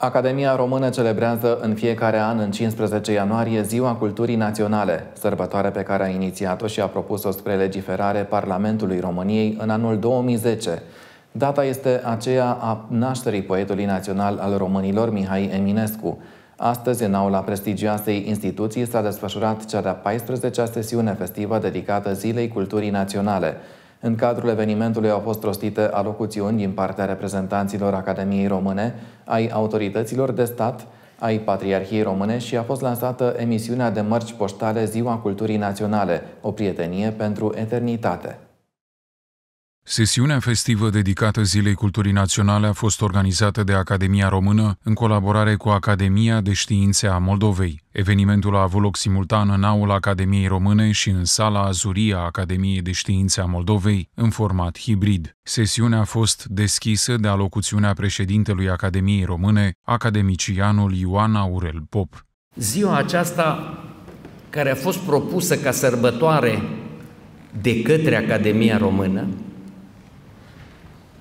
Academia Română celebrează în fiecare an, în 15 ianuarie, Ziua Culturii Naționale, sărbătoare pe care a inițiat-o și a propus-o spre legiferare Parlamentului României în anul 2010. Data este aceea a nașterii poetului național al românilor, Mihai Eminescu. Astăzi, în aula prestigioasei instituții, s-a desfășurat cea de-a 14-a sesiune festivă dedicată Zilei Culturii Naționale – în cadrul evenimentului au fost rostite alocuțiuni din partea reprezentanților Academiei Române, ai autorităților de stat, ai Patriarhiei Române și a fost lansată emisiunea de mărci poștale Ziua Culturii Naționale, o prietenie pentru eternitate. Sesiunea festivă dedicată Zilei Culturii Naționale a fost organizată de Academia Română în colaborare cu Academia de Științe a Moldovei. Evenimentul a avut loc simultan în aula Academiei Române și în sala Azuria a Academiei de Științe a Moldovei, în format hibrid. Sesiunea a fost deschisă de alocuțiunea președintelui Academiei Române, academicianul Ioan Aurel Pop. Ziua aceasta, care a fost propusă ca sărbătoare de către Academia Română,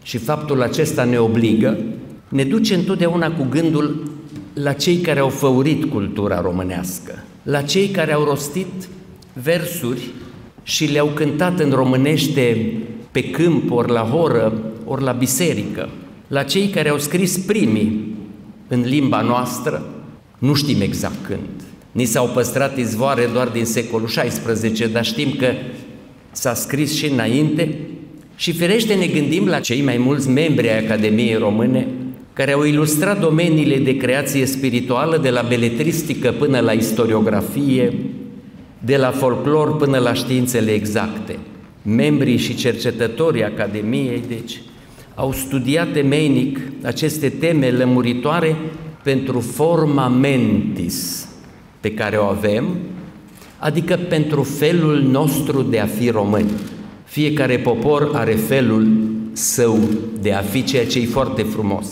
și faptul acesta ne obligă, ne duce întotdeauna cu gândul la cei care au făurit cultura românească, la cei care au rostit versuri și le-au cântat în românește pe câmp, ori la horă, ori la biserică, la cei care au scris primii în limba noastră, nu știm exact când. Ni s-au păstrat izvoare doar din secolul XVI, dar știm că s-a scris și înainte și ferește ne gândim la cei mai mulți membri ai Academiei Române care au ilustrat domeniile de creație spirituală de la beletristică până la istoriografie, de la folclor până la științele exacte. Membrii și cercetătorii Academiei, deci, au studiat temeinic aceste teme lămuritoare pentru forma mentis pe care o avem, adică pentru felul nostru de a fi români. Fiecare popor are felul său de a fi ceea ce e foarte frumos.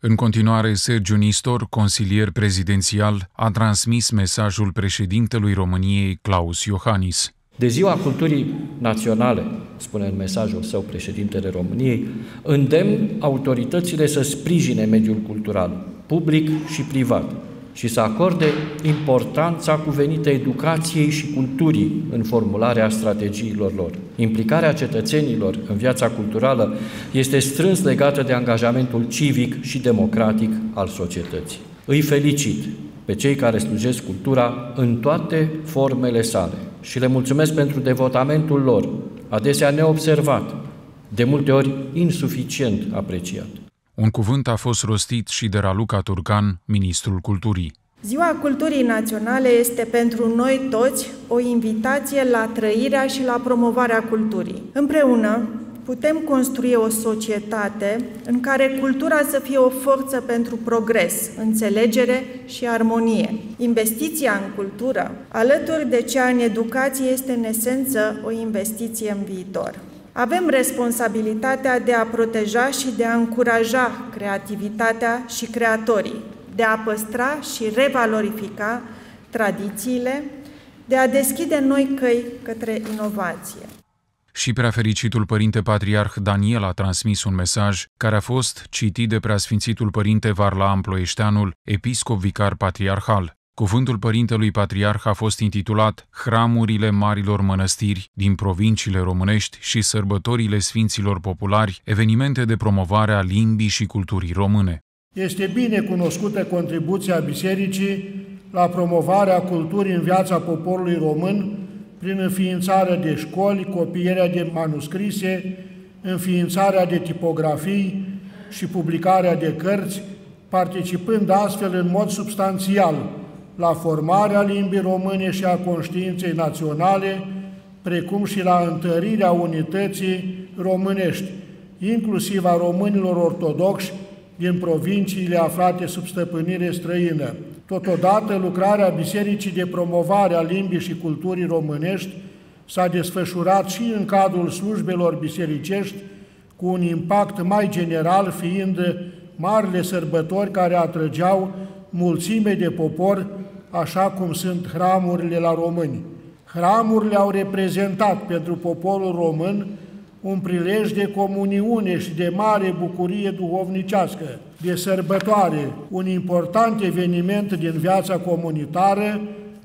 În continuare, Sergiu Nistor, consilier prezidențial, a transmis mesajul președintelui României, Claus Iohannis. De ziua culturii naționale, spune în mesajul său președintele României, îndemn autoritățile să sprijine mediul cultural, public și privat, și să acorde importanța cuvenită educației și culturii în formularea strategiilor lor. Implicarea cetățenilor în viața culturală este strâns legată de angajamentul civic și democratic al societății. Îi felicit pe cei care slujesc cultura în toate formele sale și le mulțumesc pentru devotamentul lor, adesea neobservat, de multe ori insuficient apreciat. Un cuvânt a fost rostit și de Raluca Turcan, ministrul culturii. Ziua Culturii Naționale este pentru noi toți o invitație la trăirea și la promovarea culturii. Împreună putem construi o societate în care cultura să fie o forță pentru progres, înțelegere și armonie. Investiția în cultură, alături de cea în educație, este în esență o investiție în viitor. Avem responsabilitatea de a proteja și de a încuraja creativitatea și creatorii, de a păstra și revalorifica tradițiile, de a deschide noi căi către inovație. Și preafericitul părinte patriarh Daniel a transmis un mesaj care a fost citit de preasfințitul părinte Varlaam Ploieșteanul, episcop vicar patriarhal. Cuvântul părintelui patriarh a fost intitulat Hramurile marilor mănăstiri din provinciile românești și sărbătorile sfinților populari, evenimente de promovare a limbii și culturii române. Este bine cunoscută contribuția Bisericii la promovarea culturii în viața poporului român prin înființarea de școli, copierea de manuscrise, înființarea de tipografii și publicarea de cărți, participând astfel în mod substanțial la formarea limbii române și a conștiinței naționale, precum și la întărirea unității românești, inclusiv a românilor ortodoxi din provinciile aflate sub stăpânire străină. Totodată, lucrarea Bisericii de promovare a limbii și culturii românești s-a desfășurat și în cadrul slujbelor bisericești, cu un impact mai general fiind marile sărbători care atrăgeau mulțime de popor așa cum sunt hramurile la români. Hramurile au reprezentat pentru poporul român un prilej de comuniune și de mare bucurie duhovnicească, de sărbătoare, un important eveniment din viața comunitară,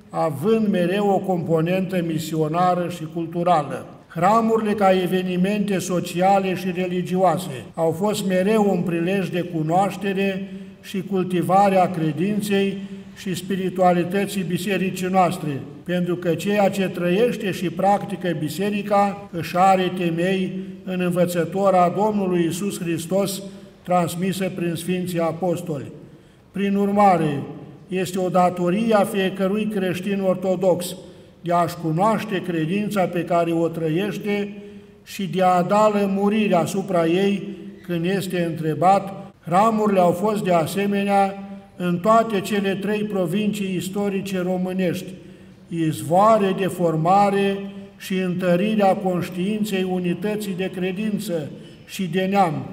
având mereu o componentă misionară și culturală. Hramurile ca evenimente sociale și religioase au fost mereu un prilej de cunoaștere și cultivarea credinței și spiritualității bisericii noastre, pentru că ceea ce trăiește și practică biserica își are temei în învățătura Domnului Isus Hristos transmisă prin Sfinții Apostoli. Prin urmare, este o datorie a fiecărui creștin ortodox de a-și cunoaște credința pe care o trăiește și de a da lămurire asupra ei când este întrebat. Ramurile au fost de asemenea în toate cele trei provincii istorice românești, izvoare de formare și întărirea conștiinței unității de credință și de neam,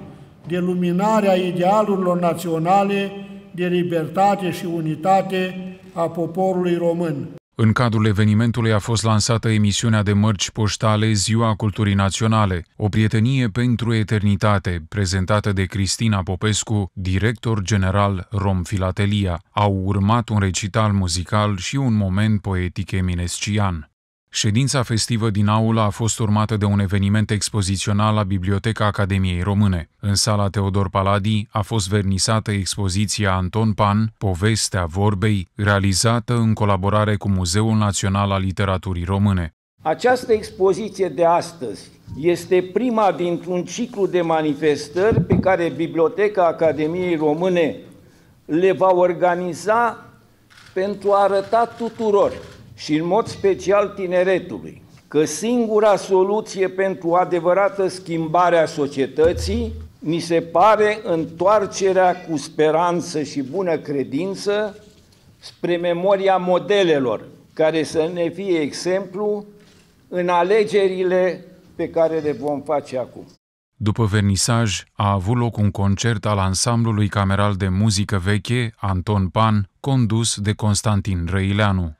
de luminarea idealurilor naționale, de libertate și unitate a poporului român. În cadrul evenimentului a fost lansată emisiunea de mărci poștale Ziua Culturii Naționale, o prietenie pentru eternitate, prezentată de Cristina Popescu, director general Rom Filatelia. Au urmat un recital muzical și un moment poetic eminescian. Ședința festivă din aula a fost urmată de un eveniment expozițional la Biblioteca Academiei Române. În sala Teodor Paladi a fost vernisată expoziția Anton Pan, Povestea vorbei, realizată în colaborare cu Muzeul Național al Literaturii Române. Această expoziție de astăzi este prima dintr-un ciclu de manifestări pe care Biblioteca Academiei Române le va organiza pentru a arăta tuturor și în mod special tineretului, că singura soluție pentru adevărată schimbare a societății mi se pare întoarcerea cu speranță și bună credință spre memoria modelelor, care să ne fie exemplu în alegerile pe care le vom face acum. După vernisaj, a avut loc un concert al ansamblului cameral de muzică veche Anton Pan, condus de Constantin Răileanu.